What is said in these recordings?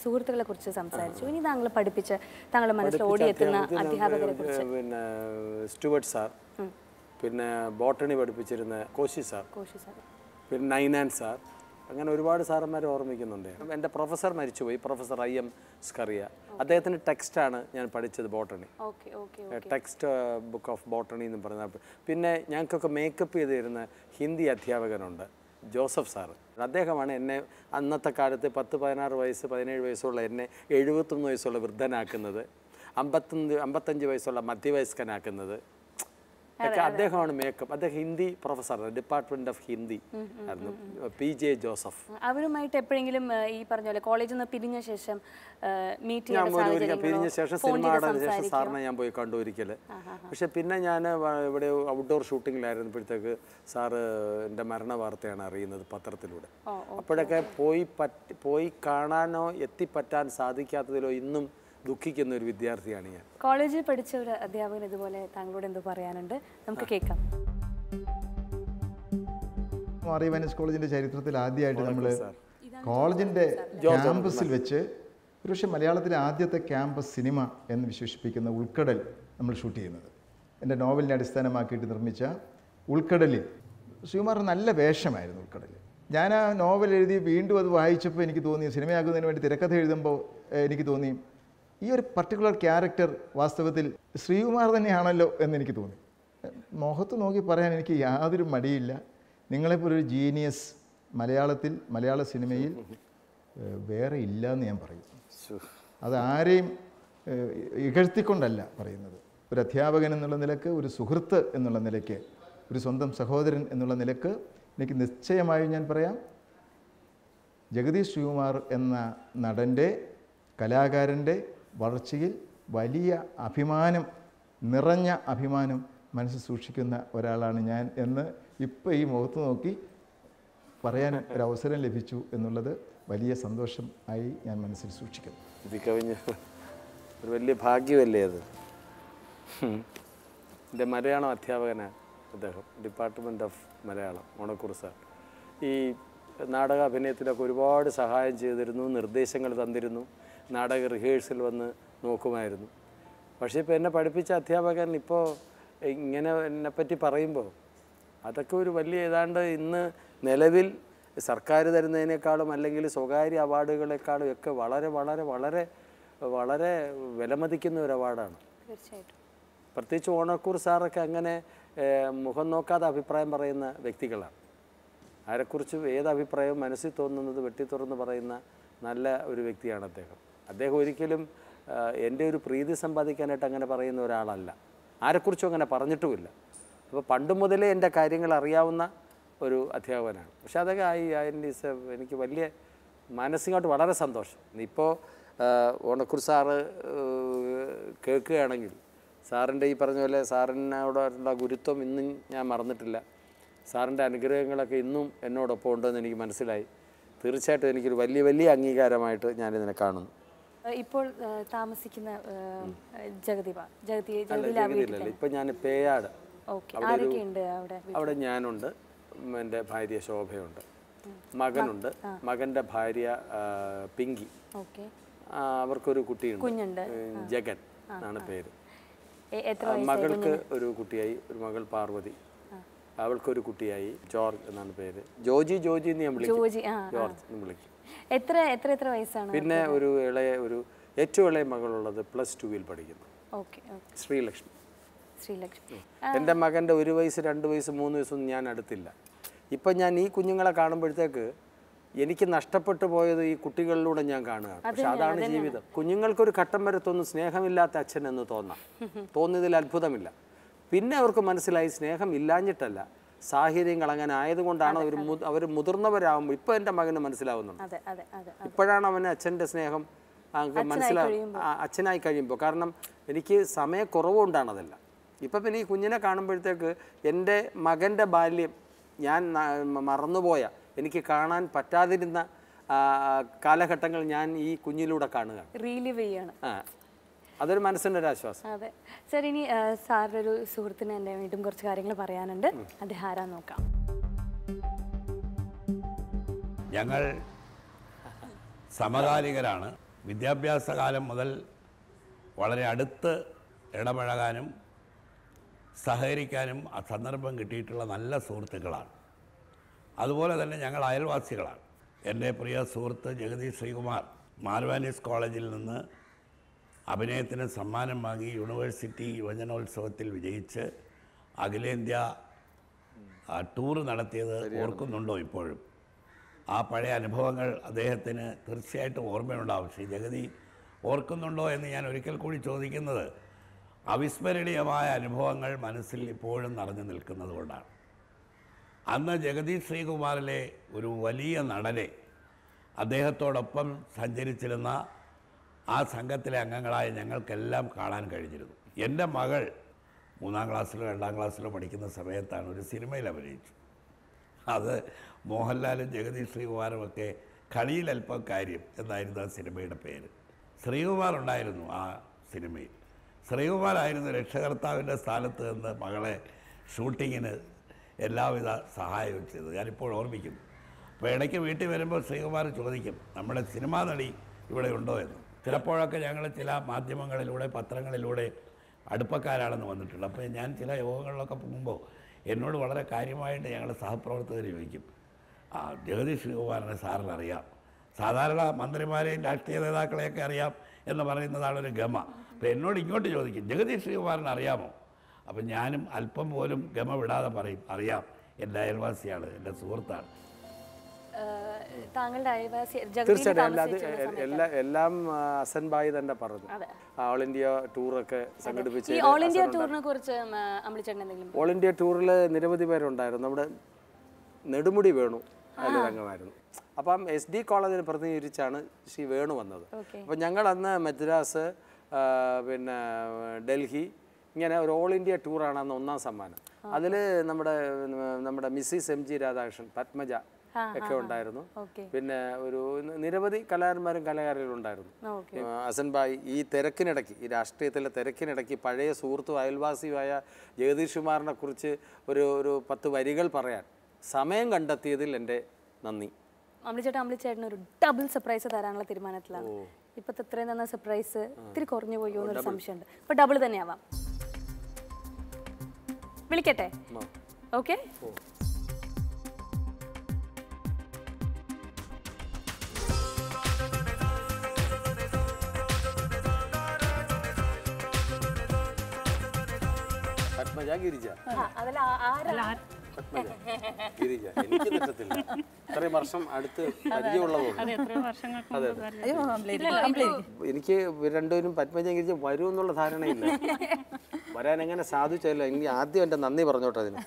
സുഹൃത്തുക്കളെ കുറിച്ച് സംസാരിച്ചു. ഇനി താങ്കൾ പഠിപ്പിച്ച താങ്കളുടെ മനസ്സിൽ ഓടിയെത്തുന്ന അധ്യാപകരെ കുറിച്ച്. പിന്നെ സ്റ്റുവർട്ട് സാർ പിന്നെ ബോട്ടണി പഠിപ്പിച്ചിരുന്ന കോശി സാർ കോശി സാർ. പിന്നെ നൈനാൻ സാർ അങ്ങനെ ഒരുപാട് സാറന്മാരെ ഓർമ്മിക്കുന്നുണ്ട്. എന്റെ പ്രൊഫസർ മരിച്ചുപോയി പ്രൊഫസർ ഐ എം സ്കറിയ. അദ്ദേഹത്തിന്റെ ടെക്സ്റ്റാണ് ഞാൻ പഠിച്ചത് botany. Okay okay text book of botany എന്ന് പറഞ്ഞ പിന്നെ ഞങ്ങൾക്കൊക്കെ മേക്കപ്പ് ചെയ്തിരുന്ന ഹിന്ദി അധ്യാപകനുണ്ട് ജോസഫ് സാറ്. അദ്ദേഹമാണ് എന്നെ അന്നത്തെ കാലത്ത് പത്ത് പതിനാറ് വയസ്സ് പതിനേഴ് വയസ്സുള്ള എന്നെ എഴുപത്തൊന്ന് വയസ്സുള്ള വൃദ്ധനാക്കുന്നത്. അമ്പത്തഞ്ച് അമ്പത്തഞ്ച് വയസ്സുള്ള മധ്യവയസ്കനാക്കുന്നത്. ഒക്കെ അദ്ദേഹമാണ് മേക്കപ്പ്. അദ്ദേഹം ഹിന്ദി പ്രൊഫസറാണ് ഡിപ്പാർട്ട്മെന്റ് ഓഫ് ഹിന്ദി ആയിരുന്നു. പി ജെ ജോസഫ് അവരുമായിട്ട് എപ്പോഴെങ്കിലും ഈ പറഞ്ഞ പോലെ കോളേജിൽ നിന്ന് പിരിഞ്ഞ ശേഷം മീറ്റ് ഞാൻ ഒരിക്കൽ പിരിഞ്ഞ ശേഷം സിനിമ ചെയ്ത് ശേഷം സാറിനെ ഞാൻ പോയി കണ്ടു ഒരിക്കൽ പക്ഷെ പിന്നെ ഞാൻ ഇവിടെ ഔട്ട്ഡോർ ഷൂട്ടിങ്ങിലായിരുന്നപ്പോഴത്തേക്ക് സാറ് എന്റെ മരണ വാർത്തയാണ് അറിയുന്നത് പത്രത്തിലൂടെ. അപ്പോഴൊക്കെ പോയി പറ്റി പോയി കാണാനോ എത്തിപ്പറ്റാൻ സാധിക്കാത്തതിലോ ഇന്നും ദുഃഖിക്കുന്ന ഒരു വിദ്യാർത്ഥിയാണ് ഞാൻ. കോളേജിൽ പഠിച്ച ഒരു അധ്യാപകൻ ഇതുപോലെ താങ്കളോട് എന്ത് പറയാനുണ്ട്. നമുക്ക് കേൾക്കാം. മാറി വൈനസ് കോളേജിന്റെ ചരിത്രത്തിൽ ആദ്യമായിട്ട് നമ്മൾ കോളേജിന്റെ ക്യാമ്പസിൽ വെച്ച് ഒരുപക്ഷെ മലയാളത്തിലെ ആദ്യത്തെ ക്യാമ്പസ് സിനിമ എന്ന് വിശേഷിപ്പിക്കുന്ന ഉൾക്കടൽ നമ്മൾ ഷൂട്ട് ചെയ്യുന്നത്. എന്റെ നോവലിനെ അടിസ്ഥാനമാക്കിയിട്ട് നിർമ്മിച്ച ഉൾക്കടലിൽ. ശ്രീകുമാർ നല്ല വേഷമായിരുന്നു ഉൾക്കടലിൽ. ഞാൻ ആ നോവൽ എഴുതി വീണ്ടും അത് വായിച്ചപ്പോൾ എനിക്ക് തോന്നി സിനിമയാക്കുന്നതിന് വേണ്ടി തിരക്കഥ എഴുതുമ്പോൾ എനിക്ക് തോന്നി ഈ ഒരു പർട്ടിക്കുലർ ക്യാരക്ടർ വാസ്തവത്തിൽ ശ്രീകുമാർ തന്നെയാണല്ലോ എന്ന് എനിക്ക് തോന്നി. മുഖത്ത് നോക്കി പറയാൻ എനിക്ക് യാതൊരു മടിയില്ല. നിങ്ങളെപ്പോലൊരു ജീനിയസ് മലയാളത്തിൽ മലയാള സിനിമയിൽ വേറെ ഇല്ല എന്ന് ഞാൻ പറയും. അത് ആരെയും ഇകഴ്ത്തിക്കൊണ്ടല്ല പറയുന്നത്. ഒരു അധ്യാപകൻ എന്നുള്ള നിലയ്ക്ക് ഒരു സുഹൃത്ത് എന്നുള്ള നിലയ്ക്ക് ഒരു സ്വന്തം സഹോദരൻ എന്നുള്ള നിലയ്ക്ക് എനിക്ക് നിശ്ചയമായും ഞാൻ പറയാം. ജഗദീഷ് ശ്രീകുമാർ എന്ന നടന്റെ കലാകാരന്റെ വളർച്ചയിൽ വലിയ അഭിമാനം നിറഞ്ഞ അഭിമാനം മനസ്സിൽ സൂക്ഷിക്കുന്ന ഒരാളാണ് ഞാൻ എന്ന് ഇപ്പോൾ ഈ മുഖത്ത് നോക്കി പറയാൻ ഒരു അവസരം ലഭിച്ചു എന്നുള്ളത് വലിയ സന്തോഷം ആയി ഞാൻ മനസ്സിൽ സൂക്ഷിക്കുന്നു. ഇത് കവിഞ്ഞ ഒരു വലിയ ഭാഗ്യമല്ലേ അത്. എന്റെ മലയാളം അധ്യാപകനാണ് അദ്ദേഹം. Department of Malayalam Onakkoor sir ഈ നാടക അഭിനയത്തിലൊക്കെ ഒരുപാട് സഹായം ചെയ്തിരുന്നു നിർദ്ദേശങ്ങൾ തന്നിരുന്നു. നാടക റിഹേഴ്സൽ വന്ന് നോക്കുമായിരുന്നു. പക്ഷേ ഇപ്പോൾ എന്നെ പഠിപ്പിച്ച അധ്യാപകൻ ഇപ്പോൾ ഇങ്ങനെ എന്നെപ്പറ്റി പറയുമ്പോൾ അതൊക്കെ ഒരു വലിയ ഏതാണ്ട് ഇന്ന് നിലവിൽ സർക്കാർ തരുന്നതിനേക്കാളും അല്ലെങ്കിൽ സ്വകാര്യ അവാർഡുകളെക്കാളും ഒക്കെ വളരെ വളരെ വളരെ വളരെ വിലമതിക്കുന്ന ഒരു അവാർഡാണ്. തീർച്ചയായിട്ടും. പ്രത്യേകിച്ച് ഓണക്കൂർ സാറൊക്കെ അങ്ങനെ മുഖം നോക്കാതെ അഭിപ്രായം പറയുന്ന വ്യക്തികളാണ്. ആരെക്കുറിച്ച് ഏത് അഭിപ്രായവും മനസ്സിൽ തോന്നുന്നത് വെട്ടി തുറന്ന് പറയുന്ന നല്ല ഒരു വ്യക്തിയാണ് അദ്ദേഹം. അദ്ദേഹം ഒരിക്കലും എന്റെ ഒരു പ്രീതി സമ്പാദിക്കാനായിട്ട് അങ്ങനെ പറയുന്ന ഒരാളല്ല. ആരെക്കുറിച്ചും അങ്ങനെ പറഞ്ഞിട്ടുമില്ല. അപ്പോൾ പണ്ട് മുതലേ എന്റെ കാര്യങ്ങൾ അറിയാവുന്ന ഒരു അധ്യാപകനാണ്. പക്ഷെ അതൊക്കെ ആയി അതിന്റെ എനിക്ക് വലിയ മാനസികമായിട്ട് വളരെ സന്തോഷം. ഇപ്പോൾ ഓണക്കുർ സാറ് കേൾക്കുകയാണെങ്കിൽ സാറിന്റെ ഈ പറഞ്ഞ പോലെ സാറിനോടുള്ള ഗുരുത്വം ഇന്നും ഞാൻ മറന്നിട്ടില്ല. സാറിന്റെ അനുഗ്രഹങ്ങളൊക്കെ ഇന്നും എന്നോടൊപ്പം ഉണ്ടെന്ന് എനിക്ക് മനസ്സിലായി. തീർച്ചയായിട്ടും എനിക്കൊരു വലിയ വലിയ അംഗീകാരമായിട്ട് ഞാനിതിനെ കാണുന്നു. ഇപ്പോൾ താമസിക്കുന്ന ഇപ്പൊ ജഗതി ഞാൻ പേയാട് അവിടെ ഞാനുണ്ട്. എന്റെ എന്റെ ഭാര്യ ശോഭയുണ്ട്. മകനുണ്ട്. മകന്റെ ഭാര്യ പിങ്കി. അവർക്കൊരു കുട്ടിയുണ്ട്. ജഗൻ ആണ് പേര്. മകൾക്ക് ഒരു കുട്ടിയായി. ഒരു മകൾ പാർവതി. അവൾക്കൊരു കുട്ടിയായി. ജോർജ് എന്നാണ് പേര്. ജോജി ജോജി എന്ന് ഞാൻ വിളിക്കും. ജോർജ് എന്ന് വിളിക്കും. എത്ര എത്ര എത്ര വയസ്സാണ് പിന്നെ ഒരു ഇളയ ഒരു ഏറ്റവും ഇളയ മകളുള്ളത് പ്ലസ് ടുവിൽ പഠിക്കുന്നു. ശ്രീലക്ഷ്മി. ശ്രീലക്ഷ്മി. എന്റെ മകന്റെ ഒരു വയസ്സ് രണ്ട് വയസ്സ് മൂന്ന് വയസ്സൊന്നും ഞാൻ അടുത്തില്ല. ഇപ്പം ഞാൻ ഈ കുഞ്ഞുങ്ങളെ കാണുമ്പോഴത്തേക്ക് എനിക്ക് നഷ്ടപ്പെട്ടു പോയത് ഈ കുട്ടികളിലൂടെ ഞാൻ കാണുകയാണ്. പക്ഷെ അതാണ് ജീവിതം. കുഞ്ഞുങ്ങൾക്കൊരു ഘട്ടം വരെ തോന്നും സ്നേഹമില്ലാത്ത അച്ഛൻ എന്ന് തോന്നാം തോന്നിയതിൽ അത്ഭുതമില്ല. പിന്നെ അവർക്ക് മനസ്സിലായി സ്നേഹം ഇല്ലാഞ്ഞിട്ടല്ല. സാഹചര്യങ്ങൾ കളങ്ങാൻ ആയതുകൊണ്ടാണ് അവർ അവർ മുതിർന്നവരാകുമ്പോൾ ഇപ്പം എന്റെ മകന് മനസ്സിലാവുന്നുണ്ട്. ഇപ്പോഴാണ് അവന് അച്ഛന്റെ സ്നേഹം മനസ്സിലാവും അച്ഛനായി കഴിയുമ്പോൾ കാരണം എനിക്ക് സമയക്കുറവുകൊണ്ടാണ് അതെല്ലാം ഇപ്പം പിന്നെ ഈ കുഞ്ഞിനെ കാണുമ്പോഴത്തേക്ക് എന്റെ മകന്റെ ബാല്യം ഞാൻ മറന്നുപോയ എനിക്ക് കാണാൻ പറ്റാതിരുന്ന കാലഘട്ടങ്ങൾ ഞാൻ ഈ കുഞ്ഞിലൂടെ കാണുക റീലിവ് ചെയ്യാണ്. ആ അതൊരു മനസ്സിന്റെ ഒരു ആശ്വാസം. അതെ. സർ ഇനി സാറിന്റെ ഒരു സുഹൃത്തിന് എന്റെ വീണ്ടും കുറച്ച് കാര്യങ്ങൾ പറയാനുണ്ട്. അദ്ദേഹം ആരാ നോക്കാം. ഞങ്ങൾ സമകാലികരാണ്. വിദ്യാഭ്യാസ കാലം മുതൽ വളരെ അടുത്ത് ഇടപഴകാനും സഹകരിക്കാനും ആ സന്ദർഭം കിട്ടിയിട്ടുള്ള നല്ല സുഹൃത്തുക്കളാണ്. അതുപോലെ തന്നെ ഞങ്ങൾ അയൽവാസികളാണ്. എന്റെ പ്രിയ സുഹൃത്ത് ജഗദീഷ് ശ്രീകുമാർ മാർവാനീസ് കോളേജിൽ നിന്ന് അഭിനയത്തിന് സമ്മാനം വാങ്ങി യൂണിവേഴ്സിറ്റി യുവജനോത്സവത്തിൽ വിജയിച്ച് അഖിലേന്ത്യാ ടൂർ നടത്തിയത് ഓർക്കുന്നുണ്ടോ ഇപ്പോഴും? ആ പഴയ അനുഭവങ്ങൾ അദ്ദേഹത്തിന് തീർച്ചയായിട്ടും ഓർമ്മയുണ്ടാവും. ശ്രീ ജഗതി ഓർക്കുന്നുണ്ടോ എന്ന് ഞാൻ ഒരിക്കൽ കൂടി ചോദിക്കുന്നത് അവിസ്മരണീയമായ അനുഭവങ്ങൾ മനസ്സിൽ ഇപ്പോഴും നിറഞ്ഞു നിൽക്കുന്നത് കൊണ്ടാണ്. അന്ന് ജഗതി ശ്രീകുമാറിലെ ഒരു വലിയ നടനെ അദ്ദേഹത്തോടൊപ്പം സഞ്ചരിച്ചിരുന്ന ആ സംഘത്തിലെ അംഗങ്ങളായ ഞങ്ങൾക്കെല്ലാം കാണാൻ കഴിഞ്ഞിരുന്നു. എന്റെ മകൾ മൂന്നാം ക്ലാസ്സിലോ രണ്ടാം ക്ലാസ്സിലോ പഠിക്കുന്ന സമയത്താണ് ഒരു സിനിമയിൽ അഭിനയിച്ചു. അത് മോഹൻലാലും ജഗദീഷ് ശ്രീകുമാറും ഒക്കെ കളിയിൽ അല്പം കാര്യം എന്നായിരുന്നു ആ സിനിമയുടെ പേര്. ശ്രീകുമാർ ഉണ്ടായിരുന്നു ആ സിനിമയിൽ. ശ്രീകുമാറായിരുന്നു രക്ഷകർത്താവിന്റെ സ്ഥാനത്ത് നിന്ന് മകളെ ഷൂട്ടിങ്ങിന് എല്ലാവിധ സഹായവും ചെയ്തത്. ഞാനിപ്പോൾ ഓർമ്മിക്കുന്നു. അപ്പോൾ ഇടയ്ക്ക് വീട്ടിൽ വരുമ്പോൾ ശ്രീകുമാർ ചോദിക്കും നമ്മുടെ സിനിമാ നടി ഇവിടെ ഉണ്ടോ? എന്ന്. ചിലപ്പോഴൊക്കെ ഞങ്ങൾ ചില മാധ്യമങ്ങളിലൂടെ പത്രങ്ങളിലൂടെ അടുപ്പക്കാരാണെന്ന് വന്നിട്ടുണ്ട്. അപ്പോൾ ഞാൻ ചില യോഗങ്ങളിലൊക്കെ പോകുമ്പോൾ എന്നോട് വളരെ കാര്യമായിട്ട് ഞങ്ങളുടെ സഹപ്രവർത്തകർ ചോദിക്കും. ആ ജഗദീഷ് ശ്രീകുമാറിനെ സാറിന് അറിയാം സാധാരണ മന്ത്രിമാരെയും രാഷ്ട്രീയ നേതാക്കളെയൊക്കെ അറിയാം എന്ന് പറയുന്നതാണ് ഒരു ഗമ. അപ്പോൾ എന്നോട് ഇങ്ങോട്ട് ചോദിക്കും ജഗദീഷ് ശ്രീകുമാറിനെ അറിയാമോ? അപ്പം ഞാനും അല്പം പോലും ഗമ വിടാതെ പറയും അറിയാം. എന്റെ അയൽവാസിയാണ് എന്റെ സുഹൃത്താണ്. താങ്കളുടെ അയൽവാസി തീർച്ചയായിട്ടും എല്ലാ എല്ലാം അസൻ ബായി തന്നെ പറഞ്ഞു. ഓൾ ഇന്ത്യ ടൂറൊക്കെ സംഘടിപ്പിച്ച് ഓൾ ഇന്ത്യ ടൂറിനെ കുറിച്ച് ഓൾ ഇന്ത്യ ടൂറിൽ നിരവധി പേരുണ്ടായിരുന്നു. നമ്മുടെ നെടുമുടി വേണു അതിലൊരംഗമായിരുന്നു അപ്പം എസ് ഡി കോളേജിനെ പ്രതിനിധീകരിച്ചാണ് ശ്രീ വേണു വന്നത്. അപ്പം ഞങ്ങൾ അന്ന് മദ്രാസ് പിന്നെ ഡൽഹി ഇങ്ങനെ ഒരു ഓൾ ഇന്ത്യ ടൂറാണ് അന്ന് ഒന്നാം സമ്മാനം. അതിൽ നമ്മുടെ നമ്മുടെ Mrs M G Radhakrishnan Padmaja ഒക്കെ ഉണ്ടായിരുന്നു. പിന്നെ ഒരു നിരവധി കലാകാരന്മാരും കലാകാരികളും ഉണ്ടായിരുന്നു. ഭായ് ഈ തിരക്കിനിടയ്ക്ക് ഈ രാഷ്ട്രീയത്തിലെ തിരക്കിനിടയ്ക്ക് പഴയ സുഹൃത്തും അയൽവാസിയുമായ ജഗദീഷ് കുമാറിനെ കുറിച്ച് ഒരു ഒരു പത്ത് വരികൾ പറയാൻ സമയം കണ്ടെത്തിയതിൽ എന്റെ നന്ദി. അമ്ലിച്ചേട്ടൻ അമ്ലിച്ചേട്ടൻ ഒരു ഡബിൾ സർപ്രൈസ് തരാനുള്ള തീരുമാനത്തിലാണ്. ഇപ്പത്തെ ഇത്രയും തന്ന സർപ്രൈസ് ഇത്തിരി കുറഞ്ഞു പോയോ എന്നൊരു സംശയമുണ്ട്. ഇപ്പൊ ഡബിൾ തന്നെയാവാം. വിളിക്കട്ടെ? ഓക്കെ? പത്മജ ഗിരിജ. പത്മജ. ഗിരിജ. എനിക്ക് പറ്റത്തില്ല. ഇത്രയും വർഷം അടുത്ത് പരിചയമുള്ളതുകൊണ്ട്. എനിക്ക് രണ്ടുപേരും പത്മജ ഗിരിജ വരും എന്നുള്ള ധാരണയില്ല. വരാൻ എങ്ങനെ സാധിച്ചല്ലോ എനിക്ക് ആദ്യം എന്റെ നന്ദി പറഞ്ഞോട്ടെ അതിന്.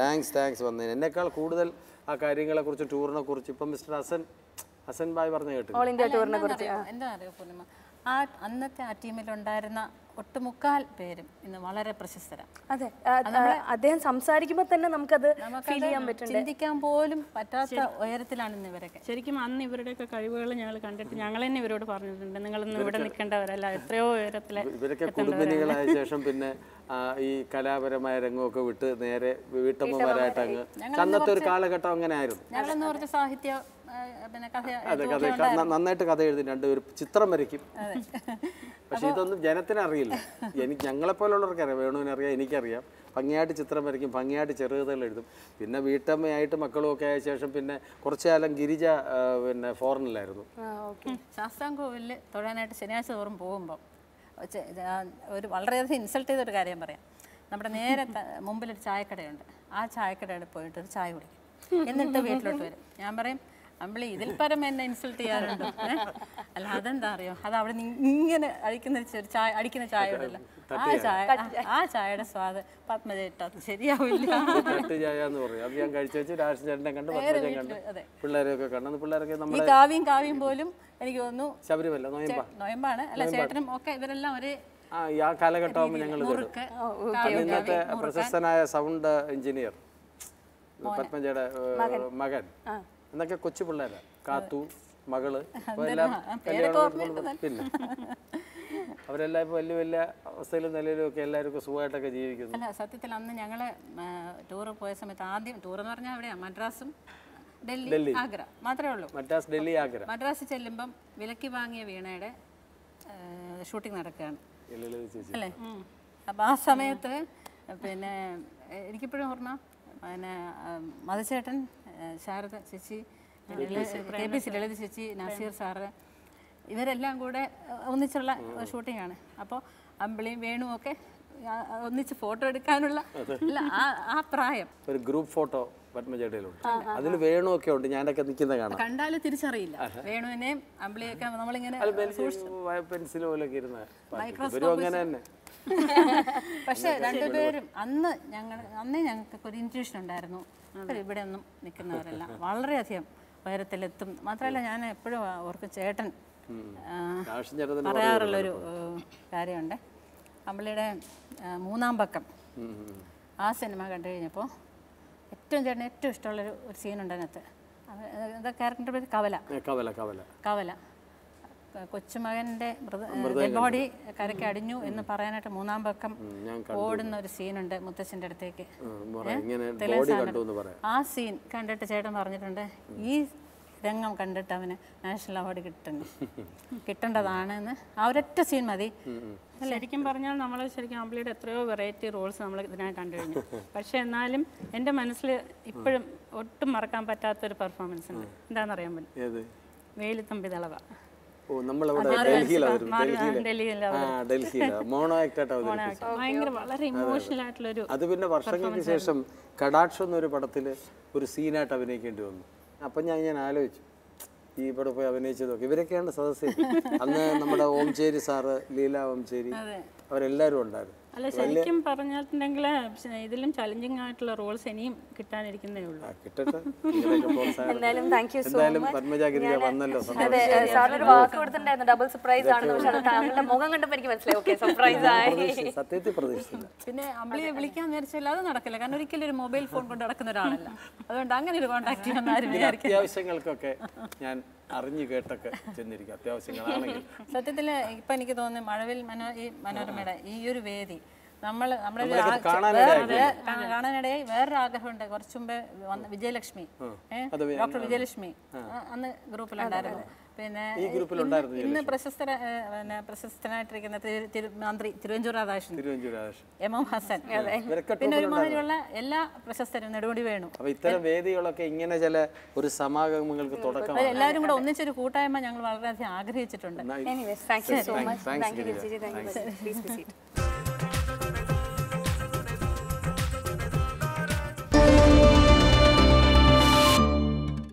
താങ്ക്സ് താങ്ക്സ് വന്നതിന്. എന്നെക്കാൾ കൂടുതൽ ആ കാര്യങ്ങളെ കുറിച്ച് ടൂറിനെ കുറിച്ച് ഇപ്പം മിസ്റ്റർ ഹസൻ ഹസൻ ബായ് പറഞ്ഞു കേട്ടു. എന്താ അറിയോ പൂർണിമ? ആ അന്നത്തെ ആ ടീമിലുണ്ടായിരുന്ന ഒട്ടുമുക്കാൽ പേരും ഇന്ന് വളരെ പ്രശസ്തരാണ് അതെ അദ്ദേഹം സംസാരിക്കുമ്പോൾ തന്നെ നമുക്കത് ഫീൽ ചെയ്യാൻ പറ്റുന്നുണ്ട്. ചിന്തിക്കാൻ പോലും പറ്റാത്ത ഉയരത്തിലാണ് ഇന്ന് ഇവരൊക്കെ. ശരിക്കും അന്ന് ഇവരുടെയൊക്കെ കഴിവുകൾ ഞങ്ങൾ കണ്ടിട്ട് ഞങ്ങൾ തന്നെ ഇവരോട് പറഞ്ഞിട്ടുണ്ട്. നിങ്ങളൊന്നും ഇവിടെ നിൽക്കേണ്ടവരല്ല എത്രയോ ഉയരത്തിലെ ഇവരൊക്കെ കുടുംബിനികളായ ശേഷം പിന്നെ ഈ കലാപരമായ രംഗമൊക്കെ വിട്ട് നേരെ വീട്ടമ്മമാരായിട്ട് അങ്ങ് അന്നത്തെ ഒരു കാലഘട്ടം അങ്ങനെ ആയിരുന്നു ഞങ്ങളെന്ന് കുറച്ച് സാഹിത്യ പിന്നെ കഥ അതെ കഥ നന്നായിട്ട് കഥ എഴുതി രണ്ടുപേരും ചിത്രം വരയ്ക്കും. പക്ഷെ ഇതൊന്നും ജനത്തിനറിയില്ല എനിക്ക് ഞങ്ങളെ പോലുള്ളവർക്ക് അറിയാം. വേണുവിനറിയാം എനിക്കറിയാം. ഭംഗിയായിട്ട് ചിത്രം വരയ്ക്കും ഭംഗിയായിട്ട് ചെറുകഥകൾ എഴുതും. പിന്നെ വീട്ടമ്മയായിട്ട് മക്കളും ഒക്കെ ആയ ശേഷം പിന്നെ കുറച്ചു കാലം ഗിരിജ പിന്നെ ഫോറിനിലായിരുന്നു. ശാസ്താം കോവിലിൽ തൊഴാനായിട്ട് ശനിയാഴ്ച തോറും പോകുമ്പോൾ ഒരു വളരെയധികം ഇൻസൾട്ട് ചെയ്തൊരു കാര്യം പറയാം. നമ്മുടെ നേരെ മുമ്പിൽ മുമ്പിലൊരു ചായക്കടയുണ്ട്. ആ ചായക്കടയിൽ പോയിട്ട് ഒരു ചായ കുടിക്കും. എന്നിട്ട് വീട്ടിലോട്ട് വരും. ഞാൻ പറയും അമ്പിളി ഇതിൽ പരം എന്നെ ഇൻസൾട്ട് ചെയ്യാറുണ്ട്? അല്ല അതെന്താ അറിയോ? അത് അവിടെ ഇങ്ങനെ അടിക്കുന്ന ഒരു ചായ അടിക്കുന്ന ചായ ഉണ്ടല്ലോ. ആ ചായ. ആ- ചായയുടെ സ്വാദ് പത്മജേട്ട ശരിയാവില്ല. ഈ നമ്മുടെ കാവ്യം കാവ്യം പോലും എനിക്ക് തോന്നുന്നു ശബരിമല നോയമ്പാണ്. അല്ല ചേട്ടനും ഒക്കെ ഇവരെല്ലാം ഒരേ ആ കാലഘട്ടമാകുമ്പോൾ ഞങ്ങൾ ഇന്നത്തെ പ്രശസ്തനായ സൗണ്ട് എഞ്ചിനീയർ പത്മജയുടെ മകൻ. എന്നൊക്കെ കൊച്ചു പിള്ളേരാ. കാത്തു മകൾ പിന്നെ അവരെല്ലാം ഇപ്പൊ വലിയ വലിയ അവസ്ഥയിലും നിലയിലും ഒക്കെ എല്ലാവരും സുഖമായിട്ടൊക്കെ ജീവിക്കുന്നു. അല്ല സത്യത്തിൽ അന്ന് ഞങ്ങൾ ടൂറ് പോയ സമയത്ത് ആദ്യം ടൂർ എന്ന് പറഞ്ഞാൽ അവിടെ മദ്രാസും ഡൽഹി ആഗ്ര. മാത്രമേ ഉള്ളൂ. മദ്രാസ് ഡൽഹി ആഗ്ര. മദ്രാസ് ചെല്ലുമ്പം വിലക്കി വാങ്ങിയ വീണയുടെ ഷൂട്ടിംഗ് നടക്കുകയാണ്. അല്ലേ? അപ്പം ആ സമയത്ത് പിന്നെ എനിക്കിപ്പോഴും ഓർമ്മ പിന്നെ മധുചേട്ടൻ ശാരദ ചേച്ചി കെ പി സി ലളിത ചേച്ചി നസീർ സാറ് ഇവരെല്ലാം കൂടെ ഒന്നിച്ചുള്ള ഷൂട്ടിങ്ങാണ്. അപ്പോൾ അമ്പിളിയും വേണുമൊക്കെ ഒന്നിച്ച് ഫോട്ടോ എടുക്കാനുള്ള ആ പ്രായം. ഒരു ഗ്രൂപ്പ് ഫോട്ടോ. പത്മചേട്ടയിലുണ്ട് അതിൽ വേണുവൊക്കെ ഉണ്ട്. ഞാനൊക്കെ നിൽക്കുന്ന കാണാം. കണ്ടാൽ തിരിച്ചറിയില്ല. വേണുവിനെ അമ്പിളിയൊക്കെ നമ്മളിങ്ങനെ പെൻസിൽ പോലൊക്കെ ഇരുന്ന ഇവരും അങ്ങനെ തന്നെ. പക്ഷെ രണ്ടുപേരും അന്ന് ഞങ്ങൾ അന്നേ ഞങ്ങൾക്ക് ഒരു ഇൻട്യൂഷൻ ഉണ്ടായിരുന്നു. ഇവിടെ ഒന്നും നിൽക്കുന്നവരല്ല. വളരെയധികം ഉയരത്തിലെത്തും. മാത്രമല്ല ഞാൻ എപ്പോഴും ഓർക്ക് ചേട്ടൻ പറയാറുള്ളൊരു കാര്യമുണ്ട്. അമ്പിളിയുടെ മൂന്നാം പക്കം. ആ സിനിമ കണ്ടു കഴിഞ്ഞപ്പോൾ ഏറ്റവും ചേട്ടന് ഏറ്റവും ഇഷ്ടമുള്ളൊരു ഒരു സീനുണ്ട് അതിനകത്ത്. ക്യാരക്ടറിന്റെ ക്യാരക്ടറിന്റെ പേര്? കവല. കവല കവല. കവല. കൊച്ചുമകന്റെ കൊച്ചുമകന്റെ ബോഡി കരയ്ക്ക് അടിഞ്ഞു എന്ന് പറയാനായിട്ട് മൂന്നാം പക്കം ഓടുന്ന ഒരു സീനുണ്ട് മുത്തച്ഛന്റെ അടുത്തേക്ക്. ആ സീൻ കണ്ടിട്ട് ചേട്ടൻ പറഞ്ഞിട്ടുണ്ട് ഈ രംഗം കണ്ടിട്ട് അവന് നാഷണൽ അവാർഡ് കിട്ടുന്നു. കിട്ടേണ്ടതാണ് എന്ന്. ആ ഒരൊറ്റ സീൻ മതി. ശരിക്കും പറഞ്ഞാൽ നമ്മൾ ശരിക്കും അമ്പിളിയുടെ എത്രയോ വെറൈറ്റി റോൾസ് നമ്മൾ ഇതിനായി കണ്ടു കഴിഞ്ഞു. പക്ഷെ എന്നാലും എന്റെ മനസ്സിൽ ഇപ്പോഴും ഒട്ടും മറക്കാൻ പറ്റാത്ത ഒരു പെർഫോമൻസ് ഉണ്ട് എന്താണെന്നറിയാൻ പറ്റും? വേലിത്തമ്പി തളവ അത് പിന്നെ വർഷങ്ങൾക്ക് ശേഷം കടാക്ഷം എന്നൊരു പടത്തിൽ ഒരു സീനായിട്ട് അഭിനയിക്കേണ്ടി വന്നു. അപ്പൊ ഞാൻ ഞാൻ ആലോചിച്ചു. ഈ ഇവിടെ പോയി അഭിനയിച്ചതൊക്കെ ഇവരൊക്കെയാണ് സദസ്സിൽ. അന്ന് നമ്മുടെ ഓംചേരി സാറ് ലീല ഓംചേരി അവരെല്ലാവരും ഉണ്ടായിരുന്നു. അല്ല ശരിക്കും പറഞ്ഞിട്ടുണ്ടെങ്കിൽ ഇതിലും ചലഞ്ചിങ് ആയിട്ടുള്ള റോൾസ് ഇനിയും കിട്ടാനിരിക്കുന്നേ ഉള്ളൂ. കിട്ടട്ടെ. എന്തായാലും താങ്ക് യു സോ ഒരു വാക്ക് കൊടുത്തിട്ടുണ്ടായിരുന്നു. ഡബിൾ സർപ്രൈസ് ആണെന്ന്. പക്ഷെ അത് താങ്കളുടെ മുഖം കണ്ടപ്പോൾ എനിക്ക് മനസ്സിലായി. ഓക്കെ സർപ്രൈസ് ആയി. സത്യത്തിൽ പ്രതീക്ഷിച്ചില്ല. പിന്നെ അമ്പിളിയെ വിളിക്കാൻ വിചാരിച്ചാൽ അത് നടക്കില്ല. കാരണം ഒരിക്കലും ഒരു മൊബൈൽ ഫോൺ കൊണ്ട് നടക്കുന്ന ഒരാളല്ല. അതുകൊണ്ട് അങ്ങനെ ഒരു കോൺടാക്ട് ചെയ്യാൻ ആരും വിചാരിക്കും അത്യാവശ്യങ്ങൾക്കൊക്കെ ഞാൻ അറിഞ്ഞു കേട്ടൊക്കെ ചെന്നിരിക്കും. അത്യാവശ്യങ്ങളാണെങ്കിൽ സത്യത്തിൽ ഇപ്പൊ എനിക്ക് തോന്നുന്നു മഴവിൽ മനോ ഈ മനോരമയുടെ ഈ ഒരു വേദി നമ്മൾ നമ്മുടെ കാണാനിടയായി. വേറൊരു ആഗ്രഹമുണ്ട്. കുറച്ചു മുമ്പേ വന്ന വിജയലക്ഷ്മി. ഡോക്ടർ വിജയലക്ഷ്മി. അന്ന് ഗ്രൂപ്പിലുണ്ടായിരുന്നു. പിന്നെ ഈ ഗ്രൂപ്പിലുണ്ടായിരുന്നു ഇന്ന് പ്രശസ്ത പിന്നെ പ്രശസ്തനായിട്ടിരിക്കുന്ന തിരു- തിരു- മന്ത്രി തിരുവഞ്ചൂർ രാധാകൃഷ്ണൻ. തിരുവഞ്ചൂർ രാധാകൃഷ്ണൻ. എം. എം. ഹസൻ. പിന്നെ ഒരുമാതിരിയുള്ള എല്ലാ പ്രശസ്തരും നെടുമുടി വേണു. അപ്പൊ ഇത്തരം വേദികളൊക്കെ ഇങ്ങനെ ചില ഒരു സമാഗമങ്ങൾക്ക് തുടക്കം എല്ലാവരും കൂടെ ഒന്നിച്ചൊരു കൂട്ടായ്മ ഞങ്ങൾ വളരെയധികം ആഗ്രഹിച്ചിട്ടുണ്ട്.